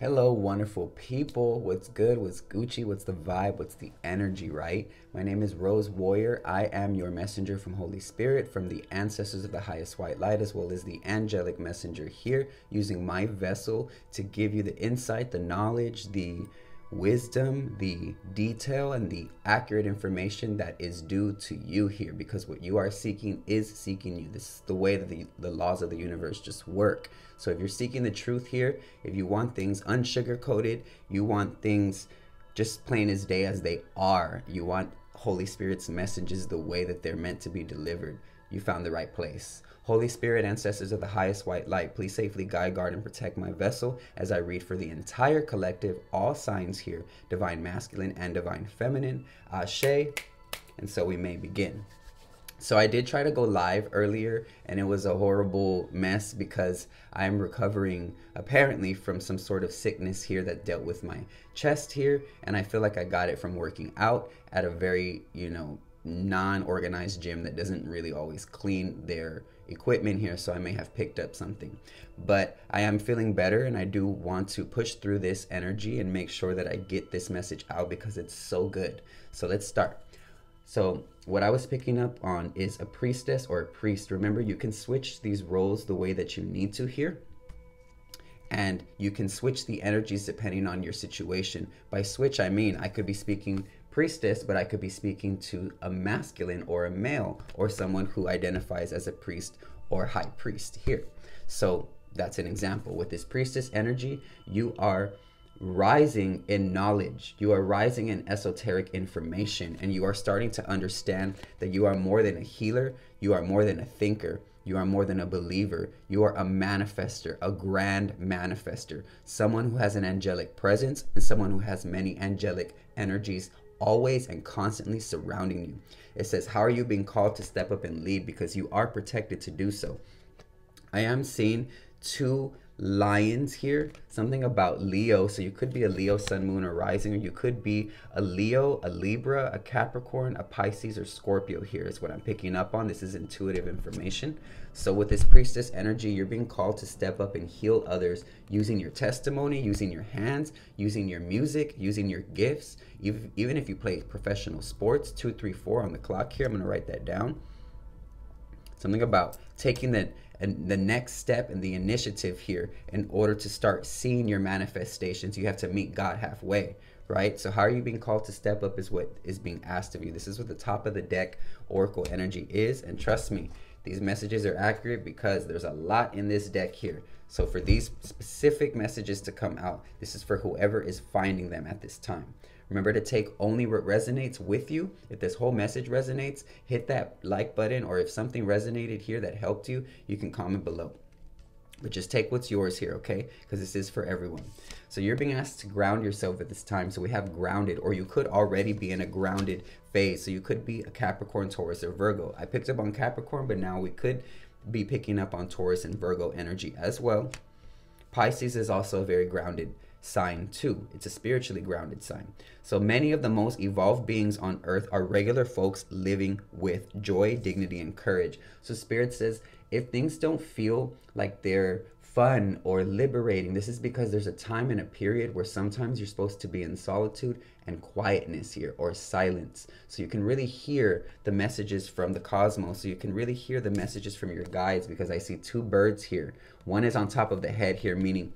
Hello, wonderful people. What's good? What's Gucci? What's the vibe? What's the energy, right? My name is Rose Warrior. I am your messenger from Holy Spirit, from the ancestors of the highest white light, as well as the angelic messenger here, using my vessel to give you the insight, the knowledge, the wisdom, the detail, and the accurate information that is due to you here because what you are seeking is seeking you. This is the way that the, the laws of the universe just work. So if you're seeking the truth here, if you want things unsugar coated, you want things just plain as day as they are, you want Holy Spirit's messages the way that they're meant to be delivered, you found the right place. Holy Spirit, ancestors of the highest white light, please safely guide, guard, and protect my vessel as I read for the entire collective, all signs here, divine masculine and divine feminine. Ashe. And so we may begin. So I did try to go live earlier and it was a horrible mess because I'm recovering apparently from some sort of sickness here that dealt with my chest here and I feel like I got it from working out at a very, you know, non-organized gym that doesn't really always clean their equipment here, so I may have picked up something. But I am feeling better and I do want to push through this energy and make sure that I get this message out because it's so good. So let's start. So, what I was picking up on is a priestess or a priest. Remember, you can switch these roles the way that you need to here. And you can switch the energies depending on your situation. By switch, I mean I could be speaking priestess, but I could be speaking to a masculine or a male or someone who identifies as a priest or high priest here. So that's an example. With this priestess energy, you are rising in knowledge. You are rising in esoteric information and you are starting to understand that you are more than a healer, you are more than a thinker. You are more than a believer. You are a manifester, a grand manifester, someone who has an angelic presence and someone who has many angelic energies always and constantly surrounding you. It says, How are you being called to step up and lead? Because you are protected to do so. I am seeing two lions here something about leo. So you could be a leo sun moon or rising or you could be a leo a libra a capricorn a pisces or scorpio here is what i'm picking up on. This is intuitive information. So with this priestess energy you're being called to step up and heal others using your testimony using your hands using your music using your gifts. Even, if you play professional sports two three four on the clock here i'm going to write that down something about taking the and the next step and the initiative here in order to start seeing your manifestations. You have to meet god halfway right? So how are you being called to step up is what is being asked of you. This is what the top of the deck oracle energy is. And trust me these messages are accurate because there's a lot in this deck here. So for these specific messages to come out this is for whoever is finding them at this time Remember to take only what resonates with you. If this whole message resonates, hit that like button, or if something resonated here that helped you, you can comment below. But just take what's yours here, okay? Because this is for everyone. So you're being asked to ground yourself at this time. So we have grounded, or you could already be in a grounded phase. So you could be a Capricorn, Taurus, or Virgo. I picked up on Capricorn, but now we could be picking up on Taurus and Virgo energy as well. Pisces is also very grounded sign too. It's a spiritually grounded sign. So many of the most evolved beings on earth are regular folks living with joy, dignity, and courage. So Spirit says if things don't feel like they're fun or liberating, this is because there's a time and a period where sometimes you're supposed to be in solitude and quietness here or silence. So you can really hear the messages from the cosmos. So you can really hear the messages from your guides because I see two birds here. One is on top of the head here, meaning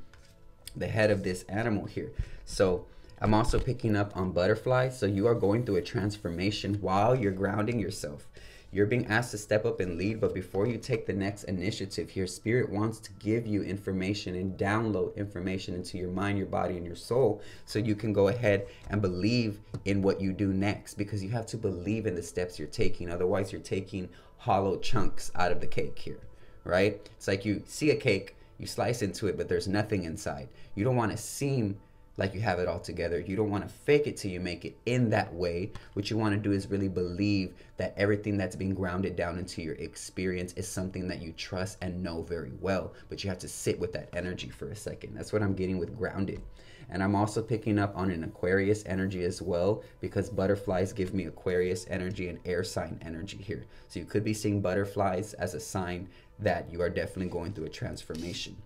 the head of this animal here. So I'm also picking up on butterflies. So you are going through a transformation while you're grounding yourself. You're being asked to step up and lead, but before you take the next initiative here, Spirit wants to give you information and download information into your mind, your body, and your soul so you can go ahead and believe in what you do next because you have to believe in the steps you're taking. Otherwise, you're taking hollow chunks out of the cake here, right? It's like you see a cake, you slice into it, but there's nothing inside. You don't want to seem like you have it all together. You don't want to fake it till you make it in that way. What you want to do is really believe that everything that's being grounded down into your experience is something that you trust and know very well. But you have to sit with that energy for a second. That's what I'm getting with grounded. And I'm also picking up on an Aquarius energy as well because butterflies give me Aquarius energy and air sign energy here. So you could be seeing butterflies as a sign that you are definitely going through a transformation.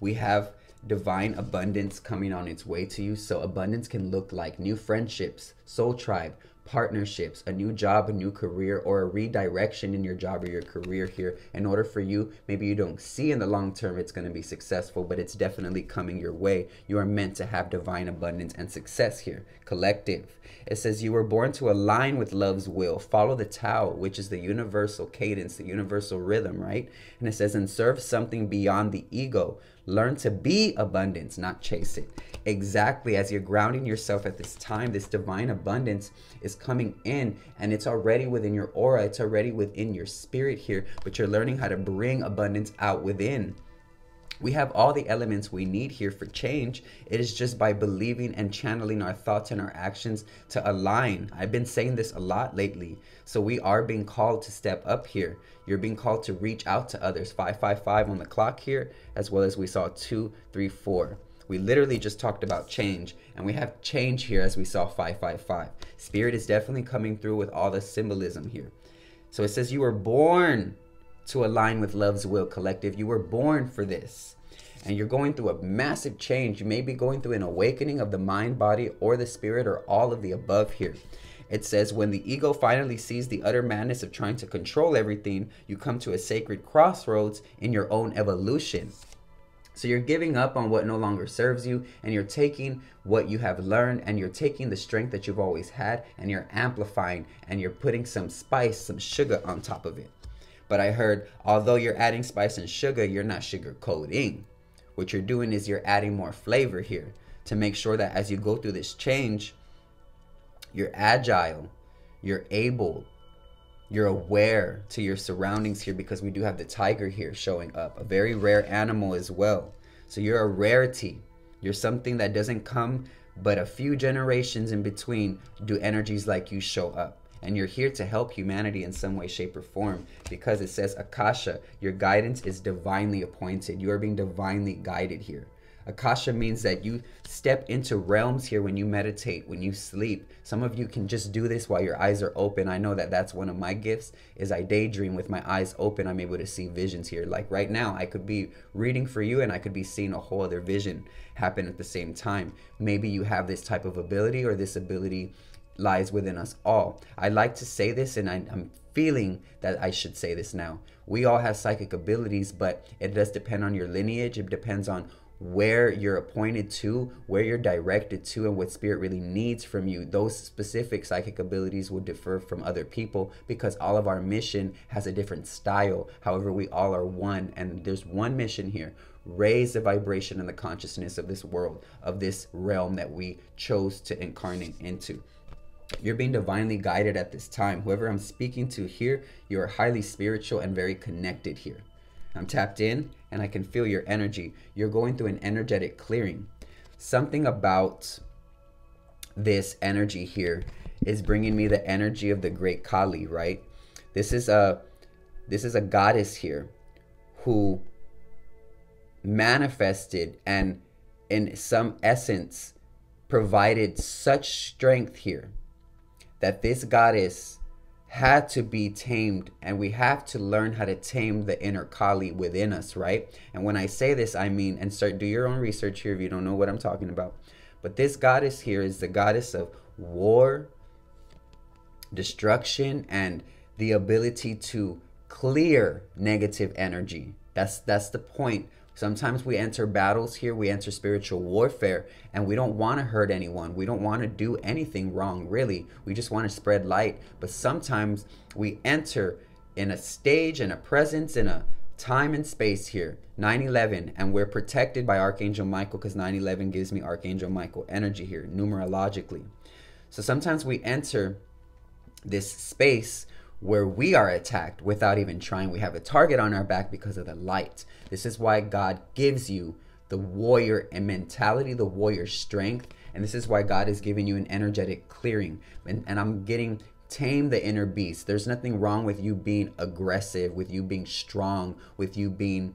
We have divine abundance coming on its way to you. So, abundance can look like new friendships, soul tribe, partnerships, a new job, a new career, or a redirection in your job or your career here in order for you. Maybe you don't see in the long term it's going to be successful, but it's definitely coming your way. You are meant to have divine abundance and success here. Collective. It says you were born to align with love's will, follow the Tao, which is the universal cadence, the universal rhythm, right? And it says, and serve something beyond the ego. Learn to be abundance, not chase it. Exactly as you're grounding yourself at this time, this divine abundance is coming in and it's already within your aura, it's already within your spirit here, but you're learning how to bring abundance out within. We have all the elements we need here for change. It is just by believing and channeling our thoughts and our actions to align. I've been saying this a lot lately. So we are being called to step up here. You're being called to reach out to others. 555 on the clock here, as well as we saw 234. We literally just talked about change, and we have change here as we saw 555. Spirit is definitely coming through with all the symbolism here. So it says, You were born to align with love's will collective. You were born for this. And you're going through a massive change. You may be going through an awakening of the mind, body, or the spirit, or all of the above here. It says, when the ego finally sees the utter madness of trying to control everything, you come to a sacred crossroads in your own evolution. So you're giving up on what no longer serves you, and you're taking what you have learned, and you're taking the strength that you've always had, and you're amplifying, and you're putting some spice, some sugar on top of it. But I heard, although you're adding spice and sugar, you're not sugar coating. What you're doing is you're adding more flavor here to make sure that as you go through this change, you're agile, you're able, you're aware to your surroundings here because we do have the tiger here showing up, a very rare animal as well. So you're a rarity. You're something that doesn't come but a few generations in between do energies like you show up and you're here to help humanity in some way, shape, or form because it says, Akasha, your guidance is divinely appointed. You are being divinely guided here. Akasha means that you step into realms here when you meditate, when you sleep. Some of you can just do this while your eyes are open. I know that that's one of my gifts is I daydream with my eyes open. I'm able to see visions here. Like right now, I could be reading for you and I could be seeing a whole other vision happen at the same time. Maybe you have this type of ability or this ability lies within us all. I like to say this, and I, am feeling that I should say this now. We all have psychic abilities, but it does depend on your lineage. It depends on where you're appointed to, where you're directed to, and what spirit really needs from you. Those specific psychic abilities will differ from other people because all of our mission has a different style. However, we all are one, and there's one mission here raise the vibration and the consciousness of this world, of this realm that we chose to incarnate into. You're being divinely guided at this time. Whoever I'm speaking to here, you are highly spiritual and very connected here. I'm tapped in and I can feel your energy. You're going through an energetic clearing. Something about this energy here is bringing me the energy of the great Kali, right? This is a this is a goddess here who manifested and in some essence provided such strength here that this goddess had to be tamed and we have to learn how to tame the inner kali within us right? And when i say this i mean and start do your own research here if you don't know what i'm talking about. But this goddess here is the goddess of war destruction and the ability to clear negative energy. That's that's the point Sometimes we enter battles here, we enter spiritual warfare, and we don't want to hurt anyone. We don't want to do anything wrong, really. We just want to spread light. But sometimes we enter in a stage, in a presence, in a time and space here 9-11 and we're protected by archangel michael because 9-11 gives me archangel michael energy here numerologically so sometimes we enter this space where we are attacked without even trying. We have a target on our back because of the light. This is why God gives you the warrior and mentality, the warrior strength. And this is why God is giving you an energetic clearing. And, and I'm getting tame the inner beast. There's nothing wrong with you being aggressive, with you being strong, with you being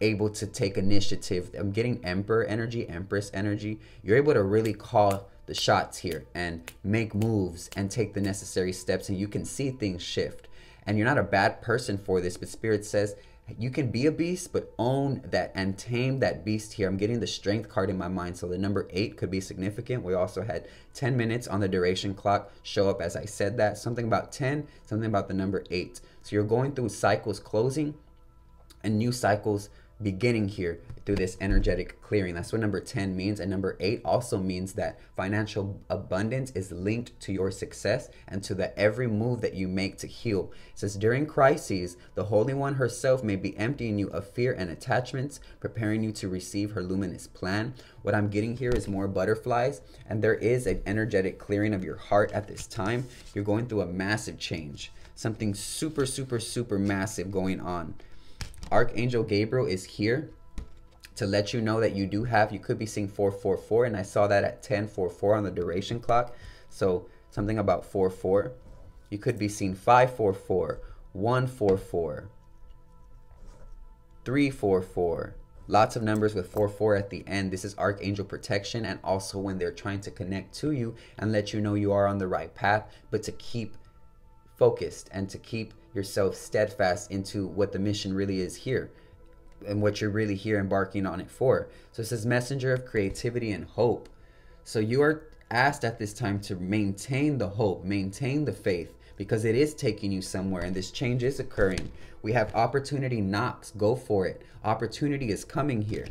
able to take initiative. I'm getting emperor energy, empress energy. You're able to really call the shots here and make moves and take the necessary steps and you can see things shift and you're not a bad person for this but spirit says you can be a beast, but own that and tame that beast here. I'm getting the strength card in my mind. So the number eight could be significant. We also had 10 minutes on the duration clock show up as I said that. Something about 10, something about the number eight. So you're going through cycles closing and new cycles beginning here through this energetic clearing. That's what number 10 means. And number 8 also means that financial abundance is linked to your success and to the every move that you make to heal. Says, During crises, the Holy One herself may be emptying you of fear and attachments, preparing you to receive her luminous plan. What I'm getting here is more butterflies, and there is an energetic clearing of your heart at this time. You're going through a massive change, something super, super, super massive going on. Archangel Gabriel is here to let you know that you do have, you could be seeing 444, and I saw that at 1044 on the duration clock. So something about 44. You could be seeing 544, 144, 344. Lots of numbers with 44 at the end. This is Archangel protection, and also when they're trying to connect to you and let you know you are on the right path, but to keep focused and to keep yourself steadfast into what the mission really is here and what you're really here embarking on it for. So it says messenger of creativity and hope. So you are asked at this time to maintain the hope, maintain the faith because it is taking you somewhere and this change is occurring. We have opportunity knocks, go for it. Opportunity is coming here.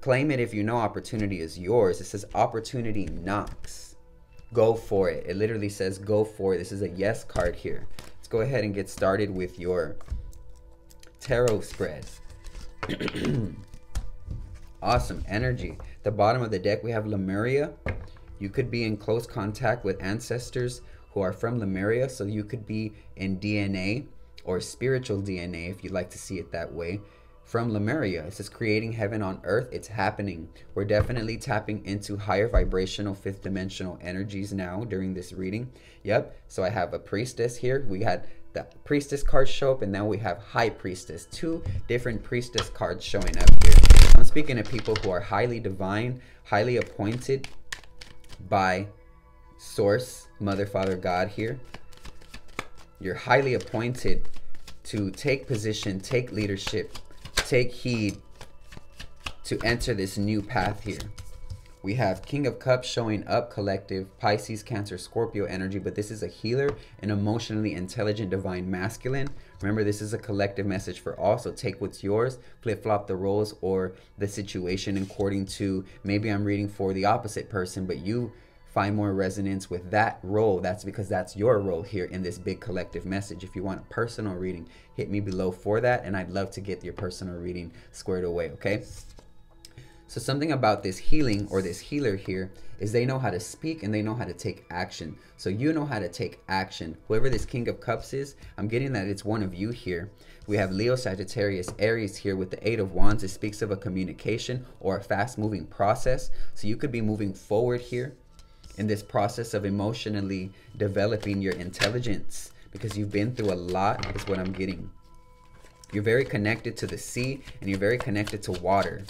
Claim it if you know opportunity is yours. It says opportunity knocks. Go for it. It literally says go for it. This is a yes card here. Go ahead and get started with your tarot spread. awesome energy. The bottom of the deck, we have Lemuria. You could be in close contact with ancestors who are from Lemuria, so you could be in DNA or spiritual DNA if you'd like to see it that way. From Lemuria, it says creating heaven on earth. It's happening. We're definitely tapping into higher vibrational fifth dimensional energies now during this reading. Yep. So I have a priestess here. We had the priestess cards show up and now we have high priestess two different priestess cards showing up here i'm speaking to people who are highly divine highly appointed by source mother father god here you're highly appointed to take position take leadership take heed to enter this new path here we have King of Cups showing up collective, Pisces, Cancer, Scorpio energy, but this is a healer, an emotionally intelligent divine masculine. Remember, this is a collective message for all, so take what's yours, flip flop the roles or the situation according to maybe I'm reading for the opposite person, but you find more resonance with that role. That's because that's your role here in this big collective message. If you want a personal reading, hit me below for that, and I'd love to get your personal reading squared away, okay? So something about this healing or this healer here is they know how to speak and they know how to take action. So you know how to take action. Whoever this King of Cups is, I'm getting that it's one of you here. We have Leo, Sagittarius, Aries here with the Eight of Wands. It speaks of a communication or a fast moving process. So you could be moving forward here in this process of emotionally developing your intelligence because you've been through a lot is what I'm getting. You're very connected to the sea and you're very connected to water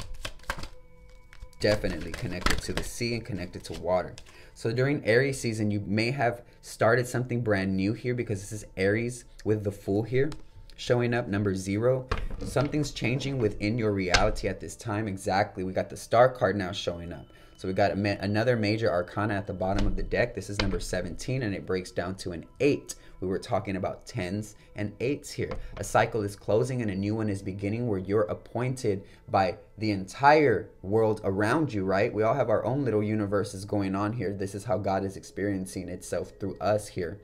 definitely connected to the sea and connected to water. So during Aries season, you may have started something brand new here because this is Aries with the Fool here showing up, number zero. Something's changing within your reality at this time. Exactly. We got the Star card now showing up. So we got ma another major arcana at the bottom of the deck. This is number 17 and it breaks down to an 8. We were talking about 10s and 8s here. A cycle is closing and a new one is beginning where you're appointed by the entire world around you, right? We all have our own little universes going on here. This is how God is experiencing itself through us here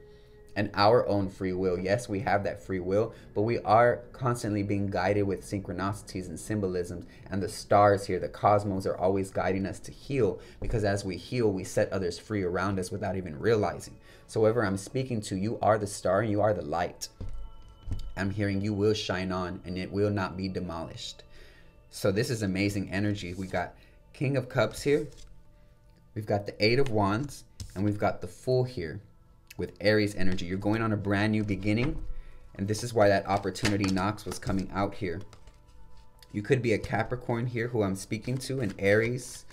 and our own free will. Yes, we have that free will, but we are constantly being guided with synchronicities and symbolisms. And the stars here, the cosmos, are always guiding us to heal because as we heal, we set others free around us without even realizing. So, whoever I'm speaking to, you are the star and you are the light. I'm hearing you will shine on and it will not be demolished. So, this is amazing energy. We got King of Cups here, we've got the Eight of Wands, and we've got the Fool here with Aries energy. You're going on a brand new beginning, and this is why that opportunity knocks was coming out here. You could be a Capricorn here who I'm speaking to, an Aries,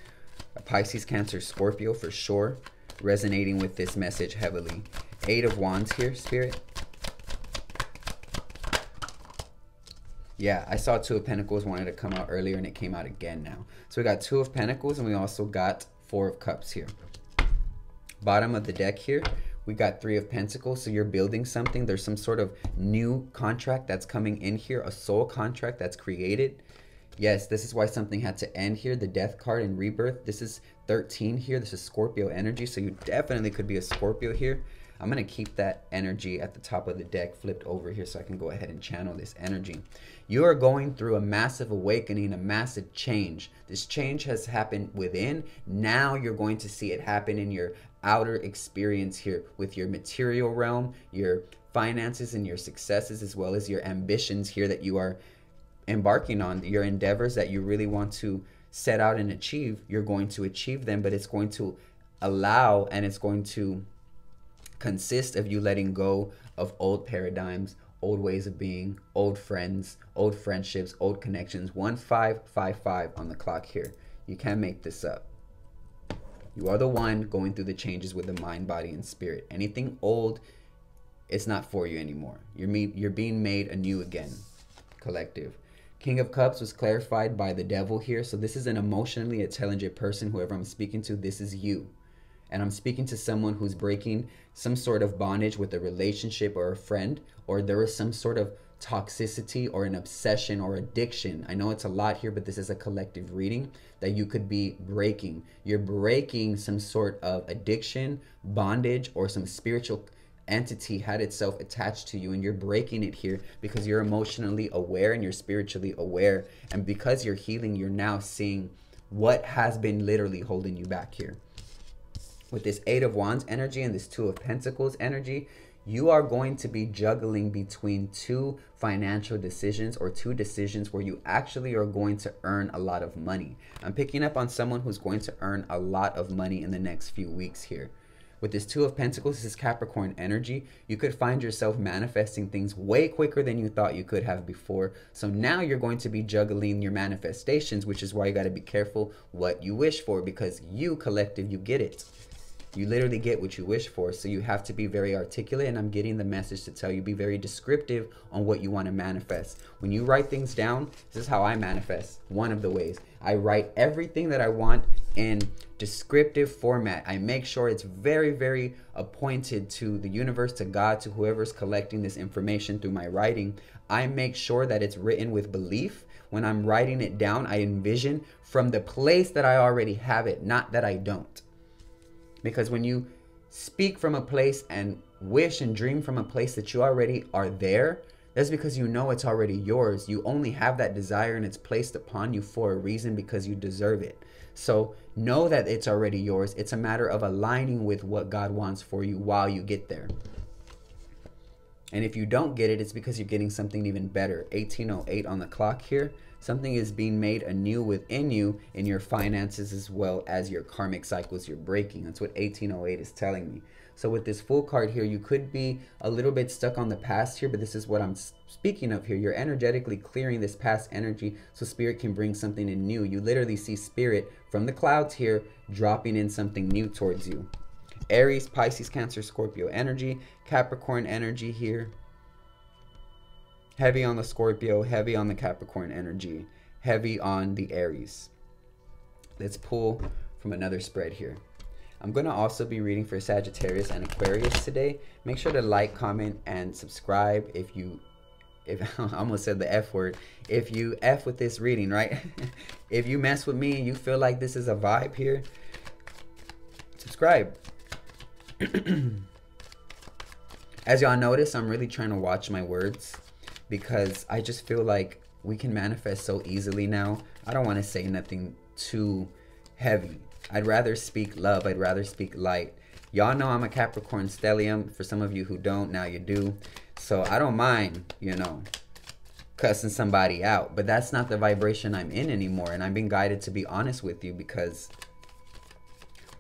a Pisces, Cancer, Scorpio for sure, resonating with this message heavily. Eight of Wands here, Spirit. Yeah, I saw Two of Pentacles wanted to come out earlier and it came out again now. So we got Two of Pentacles and we also got Four of Cups here. Bottom of the deck here, we got Three of Pentacles. So you're building something. There's some sort of new contract that's coming in here, a soul contract that's created. Yes, this is why something had to end here. The death card and rebirth. This is 13 here. This is Scorpio energy. So you definitely could be a Scorpio here. I'm going to keep that energy at the top of the deck flipped over here so I can go ahead and channel this energy. You are going through a massive awakening, a massive change. This change has happened within. Now you're going to see it happen in your outer experience here with your material realm, your finances and your successes, as well as your ambitions here that you are embarking on, your endeavors that you really want to set out and achieve. You're going to achieve them, but it's going to allow and it's going to consist of you letting go of old paradigms, old ways of being, old friends, old friendships, old connections. 1555 on the clock here. You can't make this up. You are the one going through the changes with the mind, body, and spirit. Anything old, it's not for you anymore. You're me, you're being made anew again. Collective. King of Cups was clarified by the devil here. So this is an emotionally intelligent person. Whoever I'm speaking to, this is you and I'm speaking to someone who's breaking some sort of bondage with a relationship or a friend, or there is some sort of toxicity or an obsession or addiction. I know it's a lot here, but this is a collective reading that you could be breaking. You're breaking some sort of addiction, bondage, or some spiritual entity had itself attached to you and you're breaking it here because you're emotionally aware and you're spiritually aware and because you're healing you're now seeing what has been literally holding you back here with this Eight of Wands energy and this Two of Pentacles energy, you are going to be juggling between two financial decisions or two decisions where you actually are going to earn a lot of money. I'm picking up on someone who's going to earn a lot of money in the next few weeks here. With this Two of Pentacles, this is Capricorn energy, you could find yourself manifesting things way quicker than you thought you could have before. So now you're going to be juggling your manifestations, which is why you got to be careful what you wish for because you, collective, you get it. You literally get what you wish for. So you have to be very articulate. And I'm getting the message to tell you be very descriptive on what you want to manifest. When you write things down, this is how I manifest. One of the ways I write everything that I want in descriptive format. I make sure it's very, very appointed to the universe, to God, to whoever's collecting this information through my writing. I make sure that it's written with belief. When I'm writing it down, I envision from the place that I already have it, not that I don't. Because when you speak from a place and wish and dream from a place that you already are there, that's because you know it's already yours. You only have that desire and it's placed upon you for a reason because you deserve it. So know that it's already yours. It's a matter of aligning with what God wants for you while you get there. And if you don't get it, it's because you're getting something even better. 1808 on the clock here. Something is being made anew within you in your finances as well as your karmic cycles you're breaking. That's what 1808 is telling me. So with this Fool card here, you could be a little bit stuck on the past here, but this is what I'm speaking of here. You're energetically clearing this past energy so spirit can bring something in new. You literally see spirit from the clouds here dropping in something new towards you. Aries, Pisces, Cancer, Scorpio energy, Capricorn energy here. Heavy on the Scorpio, heavy on the Capricorn energy, heavy on the Aries. Let's pull from another spread here. I'm going to also be reading for Sagittarius and Aquarius today. Make sure to like, comment, and subscribe if you, if I almost said the F word, if you F with this reading, right? if you mess with me and you feel like this is a vibe here, subscribe. As y'all notice, I'm really trying to watch my words because I just feel like we can manifest so easily now. I don't want to say nothing too heavy. I'd rather speak love. I'd rather speak light. Y'all know I'm a Capricorn stellium. For some of you who don't, now you do. So I don't mind, you know, cussing somebody out. But that's not the vibration I'm in anymore. And I'm being guided to be honest with you because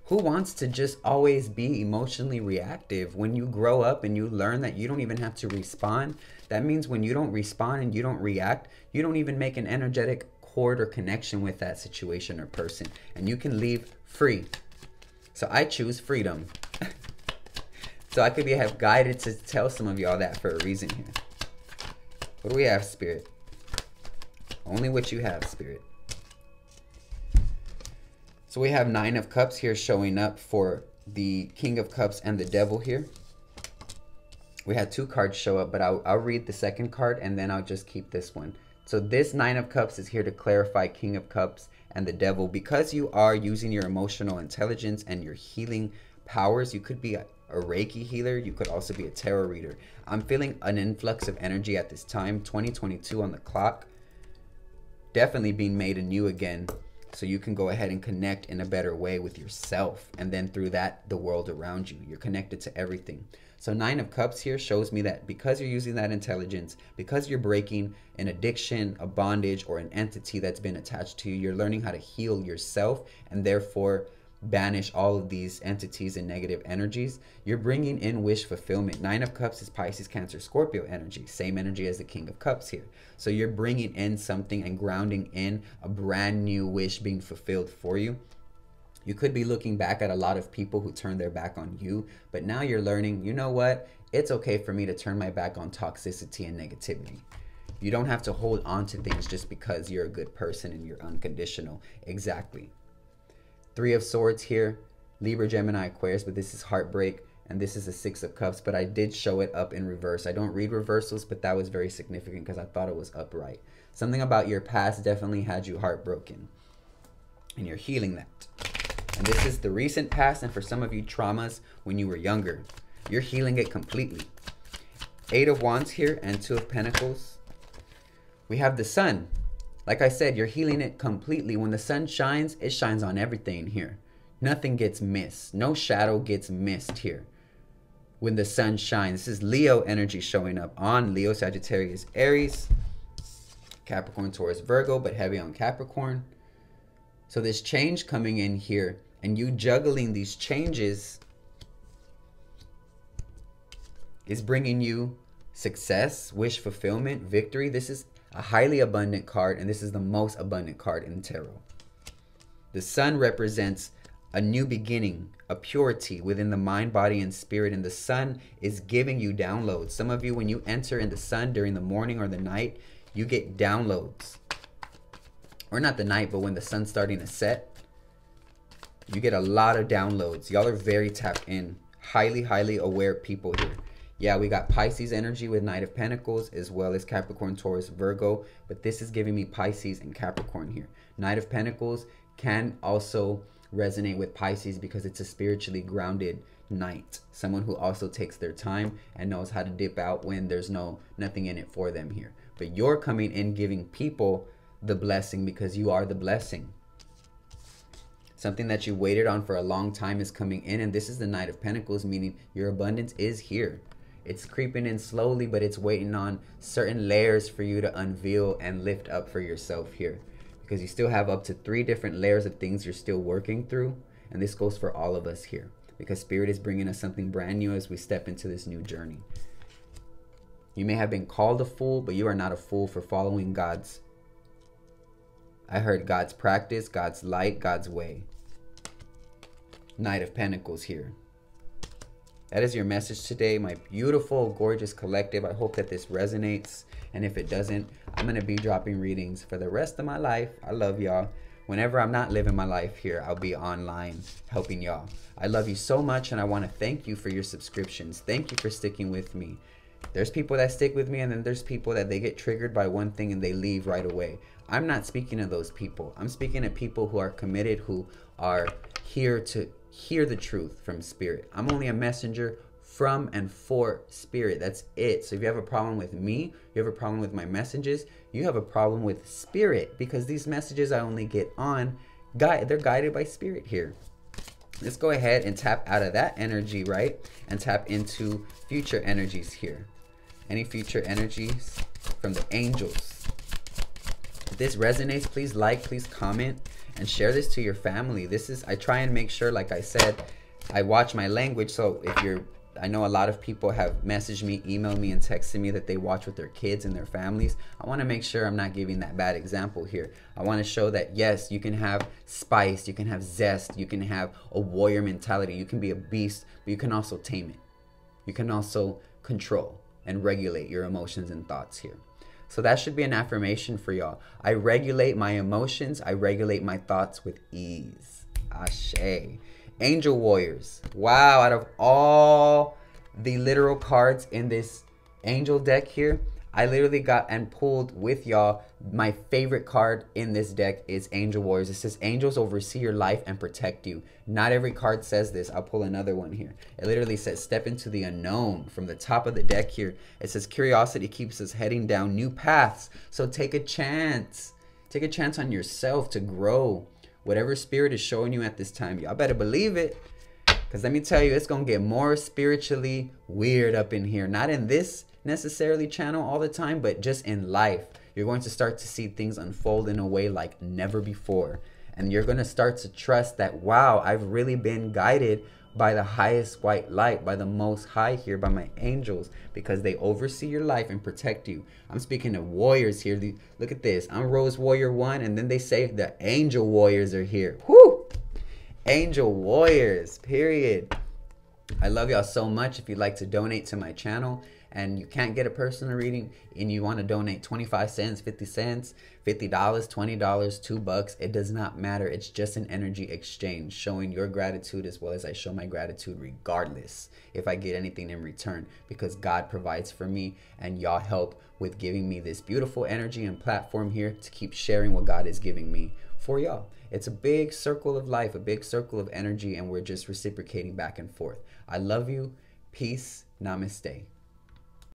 who wants to just always be emotionally reactive when you grow up and you learn that you don't even have to respond that means when you don't respond and you don't react, you don't even make an energetic cord or connection with that situation or person. And you can leave free. So I choose freedom. so I could be have guided to tell some of y'all that for a reason here. What do we have, Spirit? Only what you have, Spirit. So we have Nine of Cups here showing up for the King of Cups and the Devil here. We had two cards show up, but I'll, I'll read the second card and then I'll just keep this one. So this Nine of Cups is here to clarify King of Cups and the Devil. Because you are using your emotional intelligence and your healing powers, you could be a, a Reiki healer. You could also be a tarot reader. I'm feeling an influx of energy at this time, 2022 on the clock. Definitely being made anew again so you can go ahead and connect in a better way with yourself and then through that the world around you you're connected to everything so nine of cups here shows me that because you're using that intelligence because you're breaking an addiction a bondage or an entity that's been attached to you you're learning how to heal yourself and therefore banish all of these entities and negative energies, you're bringing in wish fulfillment. Nine of Cups is Pisces, Cancer, Scorpio energy, same energy as the King of Cups here. So you're bringing in something and grounding in a brand new wish being fulfilled for you. You could be looking back at a lot of people who turned their back on you, but now you're learning, you know what? It's okay for me to turn my back on toxicity and negativity. You don't have to hold on to things just because you're a good person and you're unconditional. Exactly. Three of Swords here, Libra, Gemini, Aquarius, but this is Heartbreak, and this is a Six of Cups, but I did show it up in reverse. I don't read reversals, but that was very significant because I thought it was upright. Something about your past definitely had you heartbroken, and you're healing that. And this is the recent past, and for some of you, traumas when you were younger. You're healing it completely. Eight of Wands here and Two of Pentacles. We have the Sun. Like I said, you're healing it completely. When the sun shines, it shines on everything here. Nothing gets missed. No shadow gets missed here. When the sun shines, this is Leo energy showing up on Leo, Sagittarius, Aries, Capricorn, Taurus, Virgo, but heavy on Capricorn. So this change coming in here and you juggling these changes is bringing you success, wish fulfillment, victory. This is a highly abundant card, and this is the most abundant card in tarot. The sun represents a new beginning, a purity within the mind, body, and spirit. And the sun is giving you downloads. Some of you, when you enter in the sun during the morning or the night, you get downloads. Or not the night, but when the sun's starting to set, you get a lot of downloads. Y'all are very tapped in. Highly, highly aware people here. Yeah, we got Pisces energy with Knight of Pentacles as well as Capricorn, Taurus, Virgo. But this is giving me Pisces and Capricorn here. Knight of Pentacles can also resonate with Pisces because it's a spiritually grounded knight. Someone who also takes their time and knows how to dip out when there's no nothing in it for them here. But you're coming in giving people the blessing because you are the blessing. Something that you waited on for a long time is coming in, and this is the Knight of Pentacles, meaning your abundance is here. It's creeping in slowly, but it's waiting on certain layers for you to unveil and lift up for yourself here. Because you still have up to three different layers of things you're still working through. And this goes for all of us here. Because Spirit is bringing us something brand new as we step into this new journey. You may have been called a fool, but you are not a fool for following God's. I heard God's practice, God's light, God's way. Knight of Pentacles here. That is your message today, my beautiful, gorgeous collective. I hope that this resonates. And if it doesn't, I'm going to be dropping readings for the rest of my life. I love y'all. Whenever I'm not living my life here, I'll be online helping y'all. I love you so much, and I want to thank you for your subscriptions. Thank you for sticking with me. There's people that stick with me, and then there's people that they get triggered by one thing and they leave right away. I'm not speaking of those people. I'm speaking of people who are committed, who are here to hear the truth from spirit. I'm only a messenger from and for spirit. That's it. So if you have a problem with me, you have a problem with my messages, you have a problem with spirit because these messages I only get on guide they're guided by spirit here. Let's go ahead and tap out of that energy, right? And tap into future energies here. Any future energies from the angels. If this resonates, please like, please comment and share this to your family. This is I try and make sure like I said I watch my language so if you're I know a lot of people have messaged me, emailed me, and texted me that they watch with their kids and their families. I want to make sure I'm not giving that bad example here. I want to show that yes, you can have spice, you can have zest, you can have a warrior mentality, you can be a beast, but you can also tame it. You can also control and regulate your emotions and thoughts here. So that should be an affirmation for y'all. I regulate my emotions, I regulate my thoughts with ease. Ashe. Angel Warriors. Wow, out of all the literal cards in this angel deck here, I literally got and pulled with y'all. My favorite card in this deck is Angel Warriors. It says angels oversee your life and protect you. Not every card says this. I'll pull another one here. It literally says step into the unknown from the top of the deck here. It says curiosity keeps us heading down new paths. So take a chance. Take a chance on yourself to grow. Whatever spirit is showing you at this time, y'all better believe it. Because let me tell you, it's going to get more spiritually weird up in here. Not in this necessarily channel all the time, but just in life. You're going to start to see things unfold in a way like never before. And you're going to start to trust that, wow, I've really been guided by the highest white light, by the most high here, by my angels, because they oversee your life and protect you. I'm speaking of warriors here. Look at this. I'm Rose Warrior 1, and then they say the angel warriors are here. Whoo! Angel warriors, period. I love y'all so much. If you'd like to donate to my channel, and you can't get a personal reading and you want to donate 25 cents, 50 cents, $50, $20, 2 bucks, it does not matter. It's just an energy exchange showing your gratitude as well as I show my gratitude regardless if I get anything in return because God provides for me and y'all help with giving me this beautiful energy and platform here to keep sharing what God is giving me for y'all. It's a big circle of life, a big circle of energy, and we're just reciprocating back and forth. I love you. Peace. Namaste.